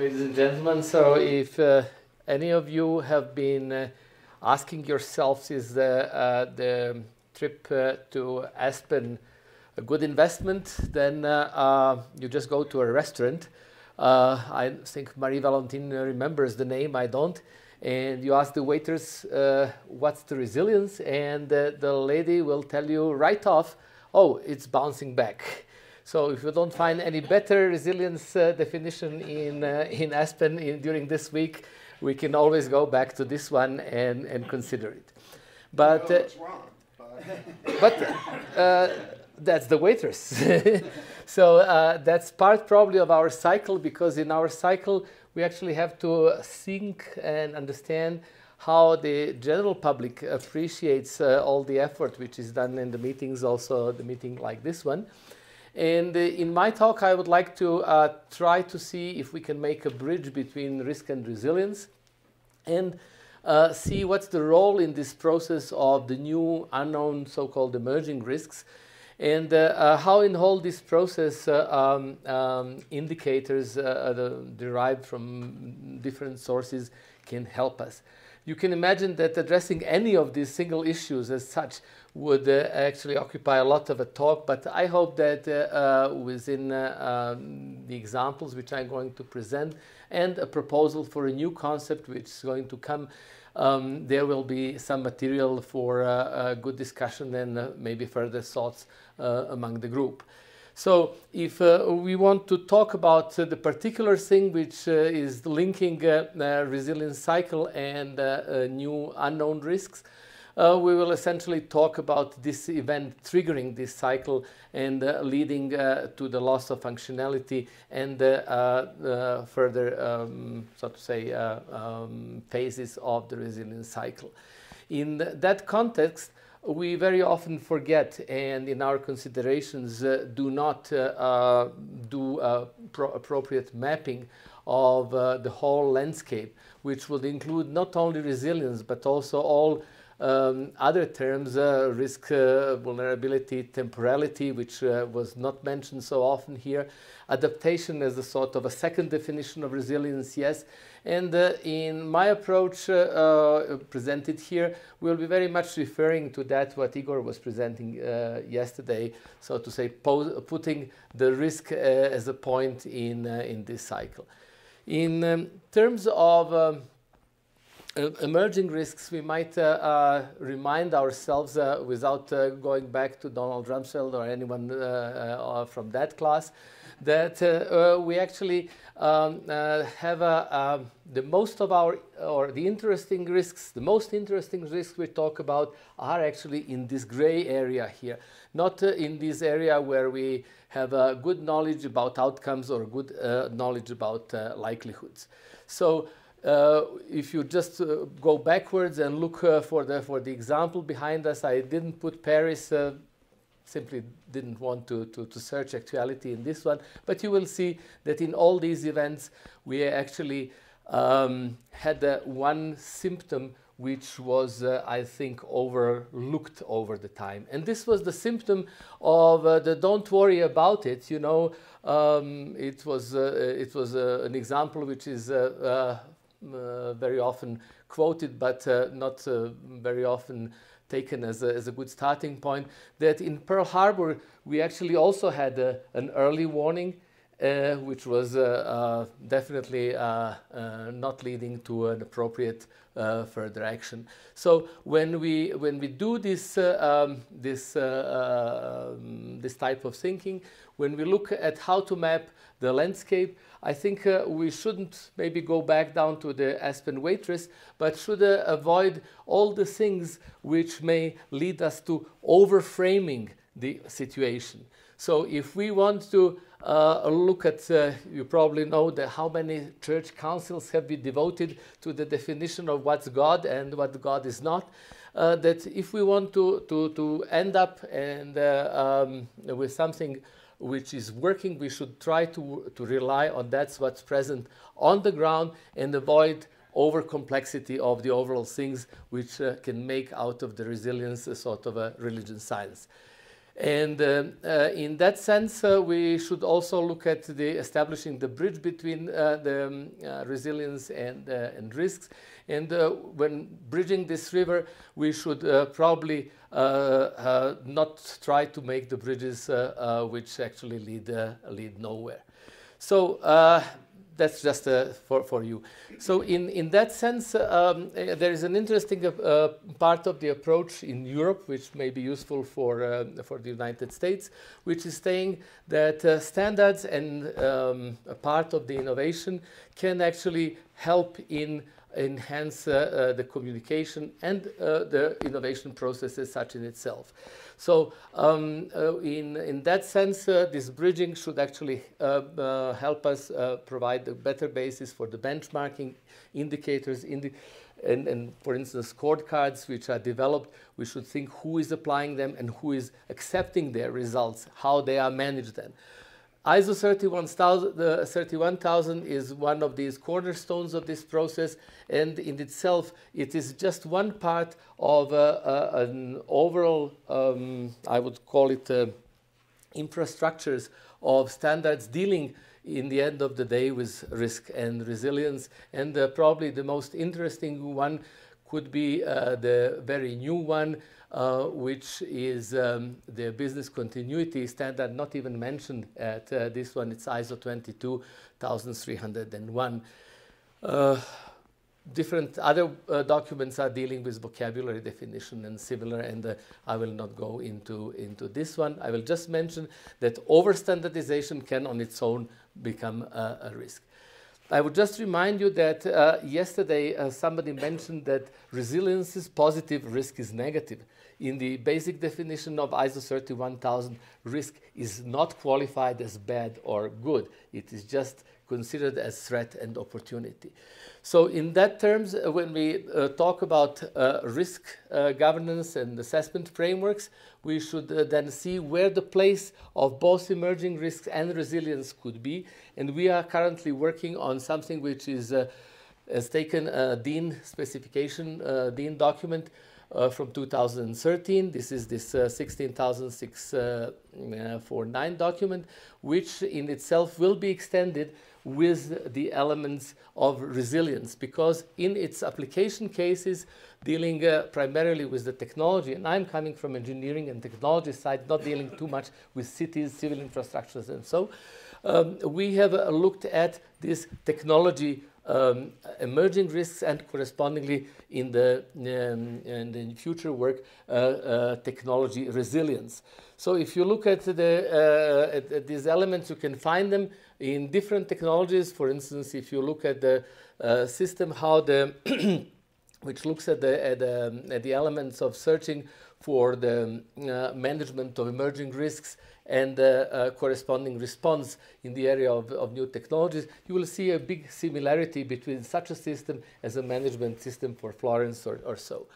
Ladies and gentlemen, so if uh, any of you have been uh, asking yourselves, is the, uh, the trip uh, to Aspen a good investment, then uh, uh, you just go to a restaurant. I think Marie Valentine remembers the name, I don't. And you ask the waiters, what's the resilience? And the lady will tell you right off, oh, it's bouncing back. So if you don't find any better resilience uh, definition in, uh, in Aspen in, during this week, we can always go back to this one and, and consider it. But, uh, wrong, but, but uh, that's the waitress. so uh, that's part probably of our cycle because in our cycle, we actually have to think and understand how the general public appreciates uh, all the effort which is done in the meetings, also the meeting like this one. And uh, in my talk, I would like to uh, try to see if we can make a bridge between risk and resilience and uh, see what's the role in this process of the new unknown so-called emerging risks and uh, uh, how in all this process uh, um, um, indicators derived from different sources can help us. You can imagine that addressing any of these single issues as such would uh, actually occupy a lot of a talk, but I hope that uh, uh within uh, um, the examples which I'm going to present and a proposal for a new concept which is going to come, um, there will be some material for uh, a good discussion and maybe further thoughts among the group. So if uh, we want to talk about uh, the particular thing which uh, is linking resilience cycle and new unknown risks, uh, we will essentially talk about this event triggering this cycle and uh, leading uh, to the loss of functionality and uh, uh, further, um, so to say, uh, um, phases of the resilience cycle. In that context, we very often forget and in our considerations do not do appropriate mapping of the whole landscape, which would include not only resilience but also all um, other terms, uh, risk, uh, vulnerability, temporality, which uh, was not mentioned so often here, adaptation as a sort of a second definition of resilience, yes. And uh, in my approach uh, uh, presented here, we'll be very much referring to that what Igor was presenting yesterday, so to say, putting the risk as a point in, in this cycle. In um, terms of um, emerging risks, we might uh, uh, remind ourselves uh, without going back to Donald Rumsfeld or anyone from that class, that we actually um, have a, um, the most of our, or the interesting risks, the most interesting risks we talk about are actually in this gray area here, not in this area where we have a good knowledge about outcomes or good knowledge about likelihoods. So uh, if you just uh, go backwards and look uh, for the for the example behind us, I didn't put Paris. Uh, simply didn't want to, to, to, search actuality in this one. But you will see that in all these events, we actually um, had one symptom which was, uh, I think, overlooked over the time. And this was the symptom of uh, the don't worry about it. You know, um, it was, uh, it was an example which is uh, very often quoted, but uh, not uh, very often taken as a, as a, good starting point, that in Pearl Harbor, we actually also had a, an early warning, uh, which was uh, uh, definitely not leading to an appropriate further action. So when we, when we do this, um, this, um, this type of thinking, when we look at how to map the landscape, I think uh, we shouldn't maybe go back down to the Aspen waitress, but should uh, avoid all the things which may lead us to overframing the situation. So if we want to uh, look at, uh, you probably know that how many church councils have been devoted to the definition of what's God and what God is not. Uh, that if we want to, to, to end up and uh, um, with something which is working, we should try to, to rely on that's what's present on the ground and avoid over complexity of the overall things which uh, can make out of the resilience a sort of a religion science. And uh, uh, in that sense, uh, we should also look at the establishing the bridge between the um, resilience and, and risks. And when bridging this river, we should probably not try to make the bridges which actually lead, lead nowhere. So that's just uh, for, for you. So in, in that sense, um, uh, there is an interesting uh, part of the approach in Europe, which may be useful for, uh, for the United States, which is saying that uh, standards and um, a part of the innovation can actually help in enhance uh, the communication and the innovation processes such in itself. So um, uh, in, in that sense, uh, this bridging should actually uh, uh help us uh, provide a better basis for the benchmarking indicators in the, and, and, for instance, scorecards which are developed, we should think who is applying them and who is accepting their results, how they are managed then. ISO 31000 is one of these cornerstones of this process, and in itself, it is just one part of an overall, um, I would call it, uh, infrastructures of standards dealing in the end of the day with risk and resilience. And uh, probably the most interesting one could be uh, the very new one, uh, which is um, the business continuity standard, not even mentioned at uh, this one. It's ISO 22301. Uh, different other uh, documents are dealing with vocabulary definition and similar, and uh, I will not go into, into this one. I will just mention that over standardization can on its own become a risk. I would just remind you that uh, yesterday uh, somebody mentioned that resilience is positive, risk is negative. In the basic definition of ISO 31000, risk is not qualified as bad or good. It is just considered as threat and opportunity. So in that terms, uh, when we uh, talk about uh, risk uh, governance and assessment frameworks, we should uh, then see where the place of both emerging risks and resilience could be. And we are currently working on something which is uh, has taken a DIN specification, DIN document, from 2013. This is this uh, 16649 uh, document, which in itself will be extended with the elements of resilience because in its application cases dealing uh, primarily with the technology and i'm coming from engineering and technology side not dealing too much with cities civil infrastructures and so um, we have uh, looked at this technology um, emerging risks and correspondingly in the, um, in future work uh, uh, technology resilience. So if you look at, the, uh, at, at, these elements, you can find them in different technologies. For instance, if you look at the uh, system, how the which looks at the, at the, at the elements of searching for the uh, management of emerging risks and the uh, corresponding response in the area of, of new technologies, you will see a big similarity between such a system as a management system for Florence or, or so.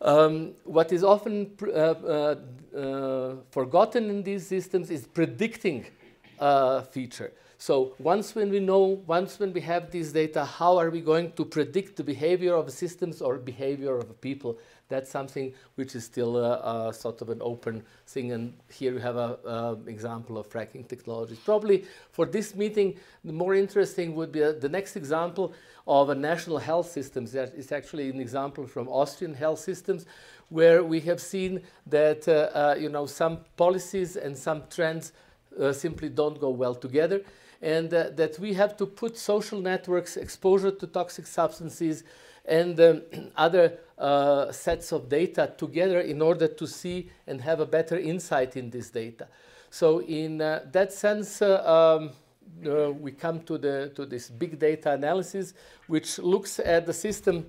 Um, what is often uh, uh, uh, forgotten in these systems is predicting uh, feature. So once when we know, once when we have these data, how are we going to predict the behavior of systems or behavior of people? That's something which is still a, a sort of an open thing. And here you have an example of fracking technologies. Probably for this meeting, the more interesting would be uh, the next example of a national health system. That is actually an example from Austrian health systems, where we have seen that uh, uh, you know some policies and some trends uh, simply don't go well together and uh, that we have to put social networks, exposure to toxic substances, and um, other uh, sets of data together in order to see and have a better insight in this data. So in uh, that sense, uh, um, uh, we come to, the, to this big data analysis, which looks at the system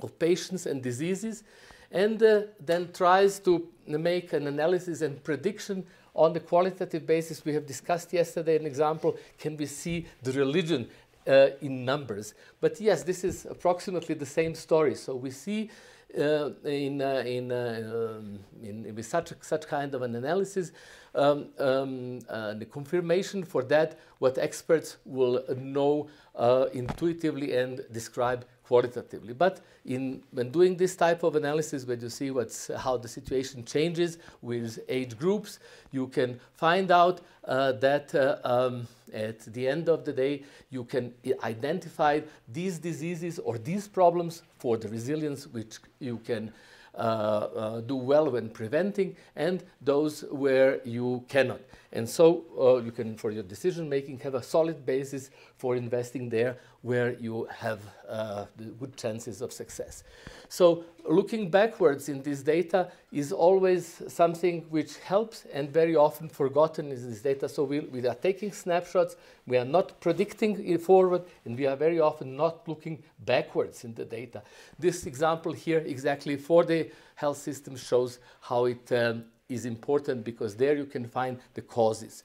of patients and diseases, and uh, then tries to make an analysis and prediction on the qualitative basis we have discussed yesterday an example can we see the religion uh, in numbers. But yes this is approximately the same story. So we see uh, in, uh, in, uh, um, in, with such, such kind of an analysis, um, um, uh, the confirmation for that, what experts will know uh, intuitively and describe qualitatively. But in, when doing this type of analysis, when you see what's, how the situation changes with age groups, you can find out uh, that uh, um, at the end of the day, you can identify these diseases or these problems for the resilience which you can uh, uh, do well when preventing and those where you cannot. And so uh, you can, for your decision making, have a solid basis for investing there where you have uh, good chances of success. So looking backwards in this data is always something which helps and very often forgotten is this data. So we, we are taking snapshots, we are not predicting forward, and we are very often not looking backwards in the data. This example here exactly for the health system shows how it um, is important because there you can find the causes.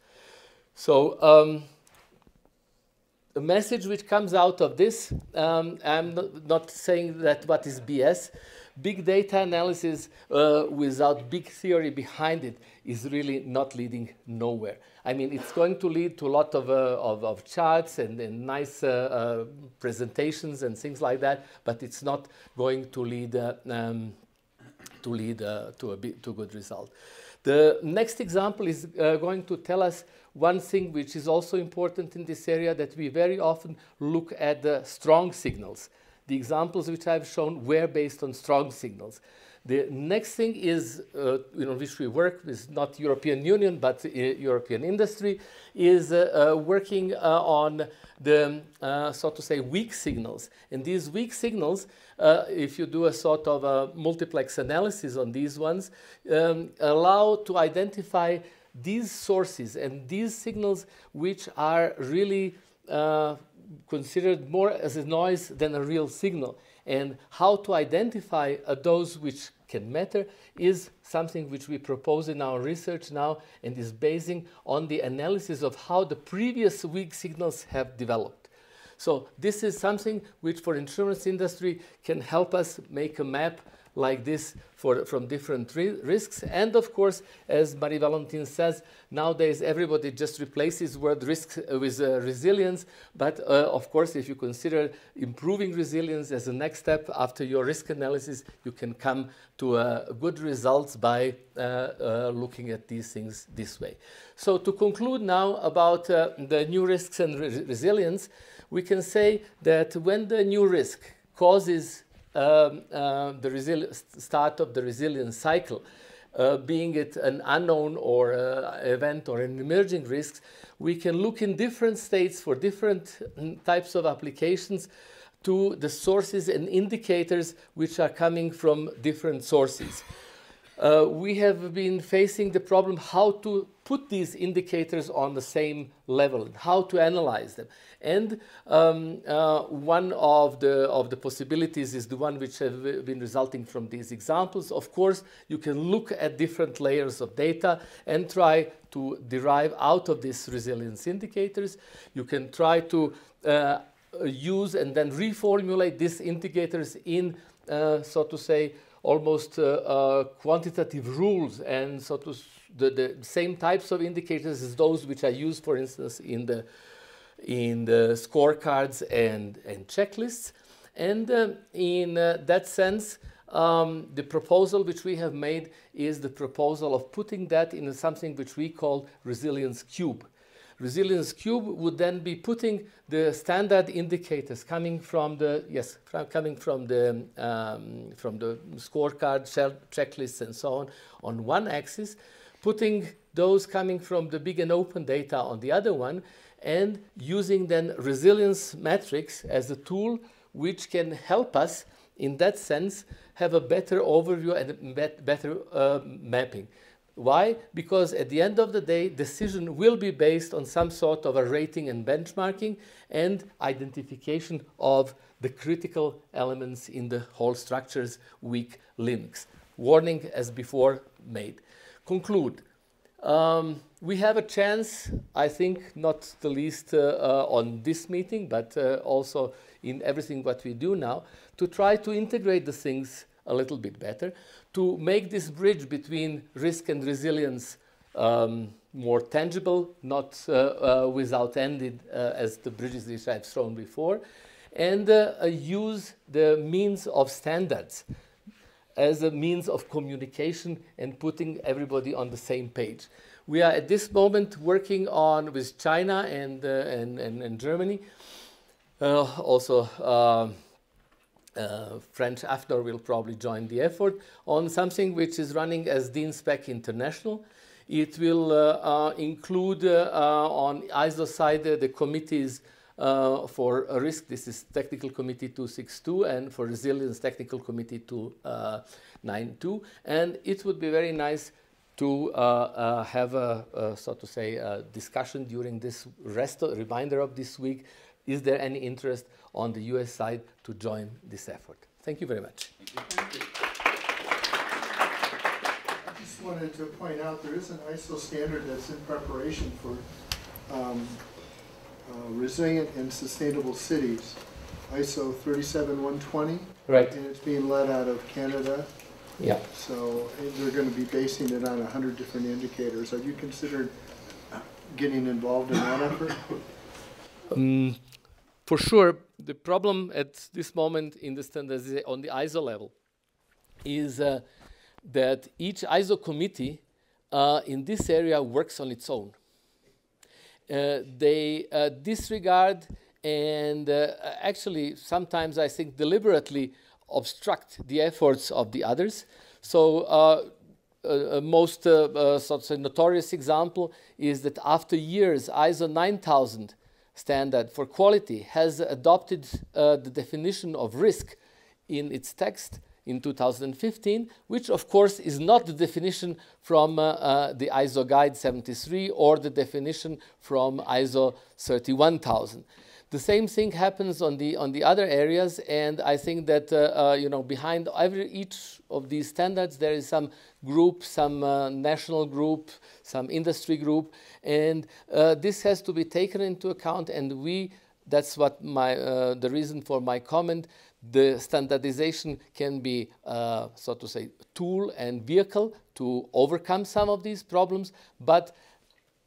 So um, the message which comes out of this, um, I'm not saying that what is BS. Big data analysis uh, without big theory behind it is really not leading nowhere. I mean, it's going to lead to a lot of, uh, of, of, charts and, and nice uh, uh presentations and things like that, but it's not going to lead uh, um, to lead uh, to, a to good result. The next example is uh, going to tell us one thing which is also important in this area that we very often look at the strong signals. The examples which I've shown were based on strong signals. The next thing is, uh, you know, which we work with not European Union, but uh, European industry, is uh, uh working uh, on the, uh, so to say, weak signals. And these weak signals, if you do a sort of a multiplex analysis on these ones, um, allow to identify these sources and these signals which are really considered more as a noise than a real signal and how to identify uh, those which can matter is something which we propose in our research now and is basing on the analysis of how the previous weak signals have developed. So this is something which for insurance industry can help us make a map like this for, from different ri risks. And of course, as Marie-Valentine says, nowadays everybody just replaces word risk with uh, resilience. But uh, of course, if you consider improving resilience as a next step after your risk analysis, you can come to uh, good results by uh, uh, looking at these things this way. So to conclude now about uh, the new risks and re resilience, we can say that when the new risk causes um, uh, the start of the resilience cycle, uh, being it an unknown or uh, event or an emerging risk, we can look in different states for different mm, types of applications to the sources and indicators which are coming from different sources. Uh, we have been facing the problem how to put these indicators on the same level, how to analyze them. And um, uh, one of the, of the possibilities is the one which have been resulting from these examples. Of course, you can look at different layers of data and try to derive out of these resilience indicators. You can try to uh, use and then reformulate these indicators in, uh, so to say, almost uh, uh, quantitative rules and so to the, the same types of indicators as those which are used, for instance, in the in the scorecards and, and checklists. And uh, in uh, that sense, um, the proposal which we have made is the proposal of putting that in something which we call resilience cube. Resilience cube would then be putting the standard indicators coming from the yes from, coming from the um, from the scorecard checklists and so on on one axis, putting those coming from the big and open data on the other one, and using then resilience metrics as a tool which can help us in that sense have a better overview and better uh, mapping. Why? Because at the end of the day, decision will be based on some sort of a rating and benchmarking and identification of the critical elements in the whole structure's weak links. Warning as before made. Conclude. Um, we have a chance, I think, not the least uh, uh, on this meeting, but uh, also in everything what we do now, to try to integrate the things a little bit better, to make this bridge between risk and resilience um, more tangible, not uh, uh, without ended uh, as the bridges which I've shown before, and uh, use the means of standards as a means of communication and putting everybody on the same page. We are at this moment working on with China and, uh, and, and, and, Germany. Uh, also, uh, French AFNOR will probably join the effort on something which is running as DIN-SPEC International. It will uh, uh, include uh, on ISO side the committees uh, for risk, this is Technical Committee 262, and for resilience, Technical Committee 292. And it would be very nice to uh, uh, have a, a, so to say, discussion during this rest of, reminder of this week. Is there any interest on the US side to join this effort? Thank you very much. Thank you. I just wanted to point out there is an ISO standard that's in preparation for um, uh, resilient and sustainable cities, ISO 37120. Right. And it's being led out of Canada. Yeah. So they're going to be basing it on 100 different indicators. Have you considered getting involved in that effort? Um, for sure, the problem at this moment in the standards on the ISO level is uh, that each ISO committee uh, in this area works on its own. Uh, they uh, disregard and uh, actually sometimes I think deliberately obstruct the efforts of the others. So uh, uh, most uh, sort of notorious example is that after years, ISO 9000 standard for quality has adopted the definition of risk in its text in 2015, which of course is not the definition from uh, uh, the ISO Guide 73 or the definition from ISO 31000. The same thing happens on the on the other areas, and I think that uh, uh you know behind every each of these standards there is some group, some uh, national group, some industry group, and uh, this has to be taken into account. And we that's what my the reason for my comment the standardization can be, uh, so to say, tool and vehicle to overcome some of these problems, but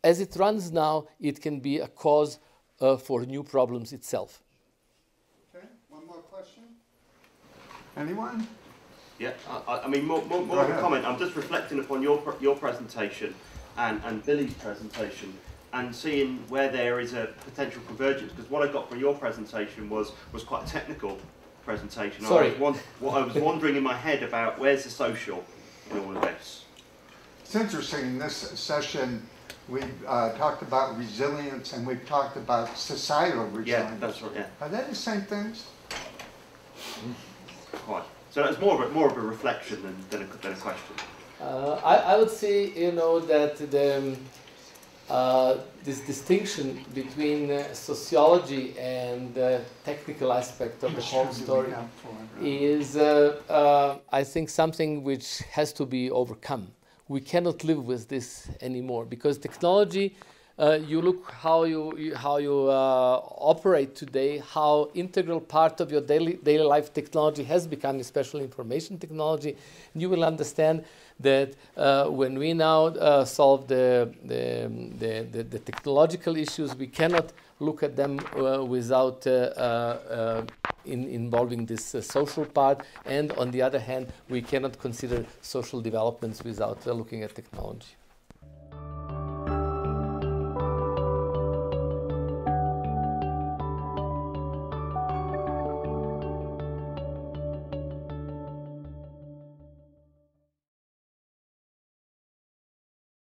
as it runs now, it can be a cause uh, for new problems itself. Okay, one more question. Anyone? Yeah, I, I mean, more, more, more of a comment. I'm just reflecting upon your, your presentation and, and Billy's presentation and seeing where there is a potential convergence. Because what I got from your presentation was, was quite a technical presentation. Sorry. I was, what I was wondering in my head about where's the social in all of this? It's interesting, in this session, we've uh, talked about resilience and we've talked about societal resilience. Yeah, that's right, yeah. Are they the same things? Quite. So it's more of a, more of a reflection than, than, a, than a question. Uh, I, I would say, you know, that the, um, uh, this distinction between uh, sociology and the technical aspect of the whole story is, uh, uh, I think, something which has to be overcome. We cannot live with this anymore because technology. Uh, you look how you, you how you uh, operate today, how integral part of your daily daily life technology has become, especially information technology. You will understand that uh, when we now uh, solve the, the, the, the, the, technological issues, we cannot look at them uh, without uh, in involving this uh, social part. And on the other hand, we cannot consider social developments without looking at technology.